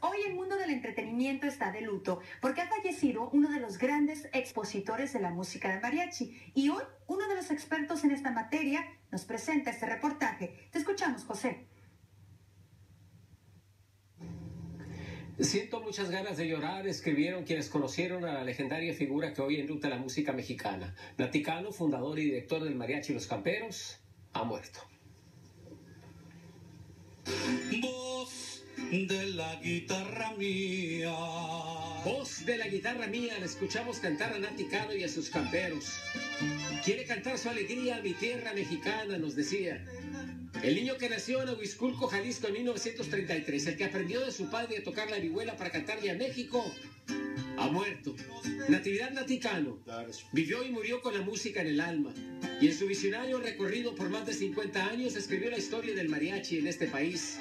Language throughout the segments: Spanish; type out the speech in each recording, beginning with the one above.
Hoy el mundo del entretenimiento está de luto porque ha fallecido uno de los grandes expositores de la música de mariachi. Y hoy uno de los expertos en esta materia nos presenta este reportaje. Te escuchamos, José. Siento muchas ganas de llorar, escribieron quienes conocieron a la legendaria figura que hoy enluta la música mexicana. Naticano, fundador y director del Mariachi Los Camperos, ha muerto. De la guitarra mía. Voz de la guitarra mía, le escuchamos cantar a Naticano y a sus camperos. Quiere cantar su alegría a mi tierra mexicana, nos decía. El niño que nació en Aguisculco, Jalisco en 1933, el que aprendió de su padre a tocar la vihuela para cantarle a México, ha muerto. Natividad Naticano vivió y murió con la música en el alma. Y en su visionario recorrido por más de 50 años escribió la historia del mariachi en este país.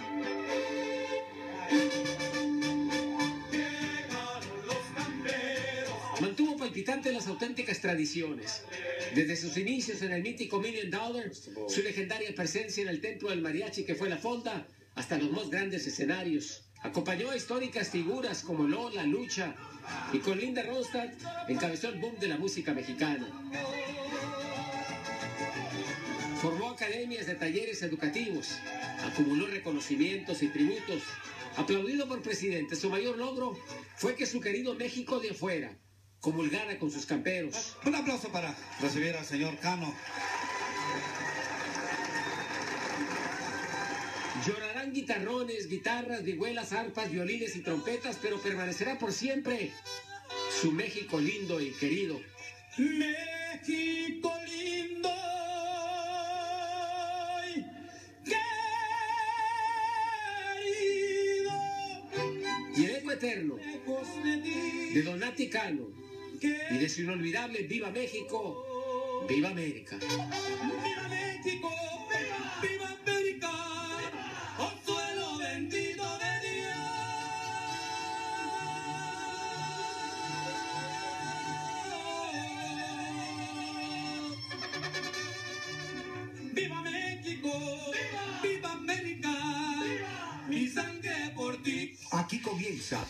Mantuvo palpitantes las auténticas tradiciones. Desde sus inicios en el mítico Million Dollar, su legendaria presencia en el templo del mariachi que fue la fonda, hasta los más grandes escenarios. Acompañó a históricas figuras como Lola, Lucha y con Linda Ronstadt encabezó el boom de la música mexicana. Formó academias de talleres educativos, acumuló reconocimientos y tributos. Aplaudido por presidente, su mayor logro fue que su querido México de afuera comulgara con sus camperos. Un aplauso para recibir al señor Cano. Llorarán guitarrones, guitarras, vihuelas, arpas, violines y trompetas, pero permanecerá por siempre su México lindo y querido. México lindo. De ti, de Donati Cano que y de su inolvidable Viva México, Viva América. Aquí comienza.